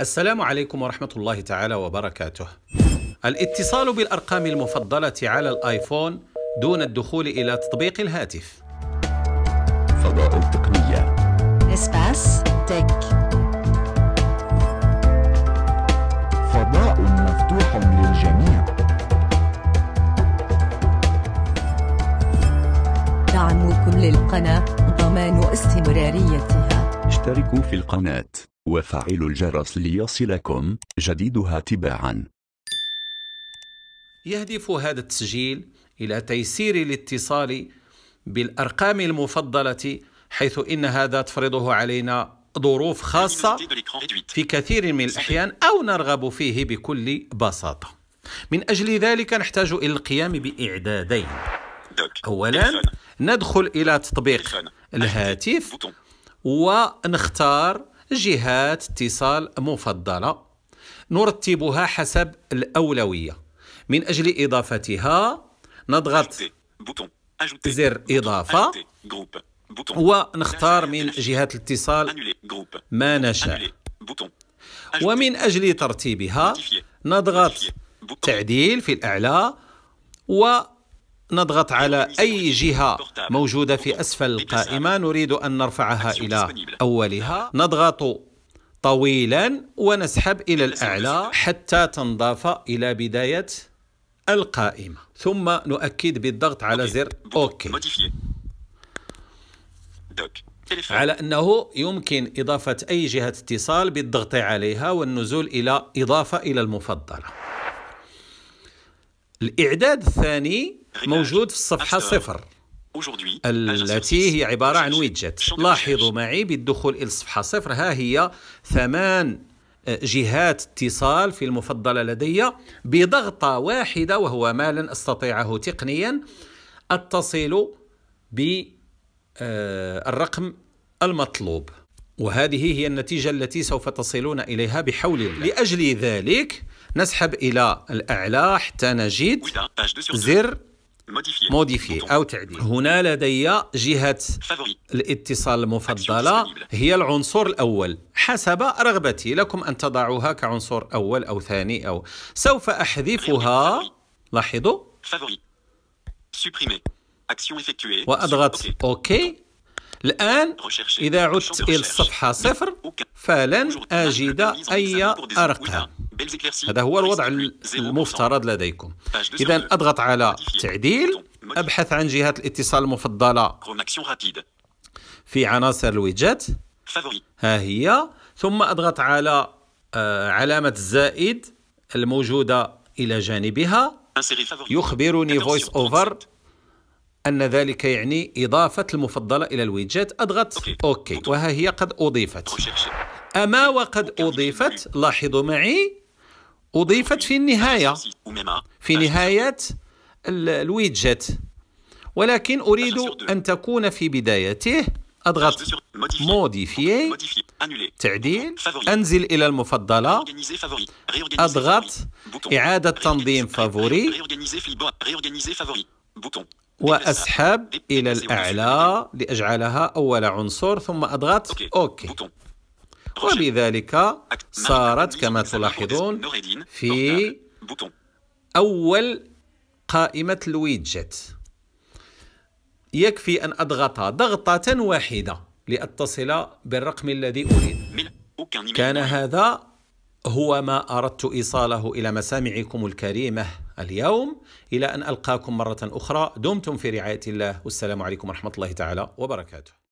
السلام عليكم ورحمة الله تعالى وبركاته. الاتصال بالأرقام المفضلة على الآيفون دون الدخول إلى تطبيق الهاتف. فضاء التقنية Espace Tech. فضاء مفتوح للجميع دعمكم للقناة ضمان استمراريتها. اشتركوا في القناة وفعلوا الجرس ليصلكم جديدها تباعا. يهدف هذا التسجيل إلى تيسير الاتصال بالأرقام المفضلة حيث إن هذا تفرضه علينا ظروف خاصة في كثير من الأحيان أو نرغب فيه بكل بساطة. من أجل ذلك نحتاج إلى القيام بإعدادين. أولا ندخل إلى تطبيق الهاتف ونختار جهات اتصال مفضلة نرتبها حسب الأولوية. من أجل إضافتها نضغط زر إضافة ونختار من جهات الاتصال ما نشاء. ومن أجل ترتيبها نضغط تعديل في الأعلى ونضغط على أي جهة موجودة في أسفل القائمة نريد أن نرفعها إلى أولها. نضغط طويلا ونسحب إلى الأعلى حتى تنضاف إلى بداية القائمة. ثم نؤكد بالضغط على زر أوكي. على أنه يمكن إضافة أي جهة اتصال بالضغط عليها والنزول إلى إضافة إلى المفضلة. الإعداد الثاني موجود في الصفحة صفر. التي هي عبارة عن ويدجت لاحظوا معي بالدخول إلى الصفحة صفر. ها هي ثمان جهات اتصال في المفضلة لدي بضغطة واحدة وهو ما لن أستطيعه تقنيا. أتصل بالرقم المطلوب. وهذه هي النتيجة التي سوف تصلون إليها بحول الله. لأجل ذلك نسحب إلى الأعلى حتى نجد زر modifier أو تعديل. هنا لدي جهة الاتصال المفضلة. هي العنصر الأول. حسب رغبتي لكم أن تضعوها كعنصر أول أو ثاني أو سوف أحذفها. لاحظوا. وأضغط OK الآن إذا عدت إلى الصفحة صفر فلن أجد أي أرقام. هذا هو الوضع المفترض لديكم. إذا أضغط على تعديل أبحث عن جهات الاتصال المفضلة. في عناصر الويجت ها هي. ثم أضغط على علامة الزائد الموجودة إلى جانبها. يخبرني VoiceOver أن ذلك يعني إضافة المفضلة إلى ال widget أضغط. OK. وها هي قد أضيفت. أما وقد أضيفت لاحظوا معي أضيفت في النهاية. في نهاية ال widget ولكن أريد أن تكون في بدايته. أضغط. modifier. تعديل. أنزل إلى المفضلة. أضغط. إعادة تنظيم favoris وأسحب إلى الأعلى لأجعلها أول عنصر ثم أضغط OK. وبذلك صارت كما تلاحظون في أول قائمة الويدجت. يكفي أن أضغط ضغطة واحدة لأتصل بالرقم الذي أريد. كان هذا هو ما أردت إيصاله إلى مسامعكم الكريمة. اليوم. إلى أن ألقاكم مرة أخرى. دمتم في رعاية الله. والسلام عليكم ورحمة الله تعالى وبركاته.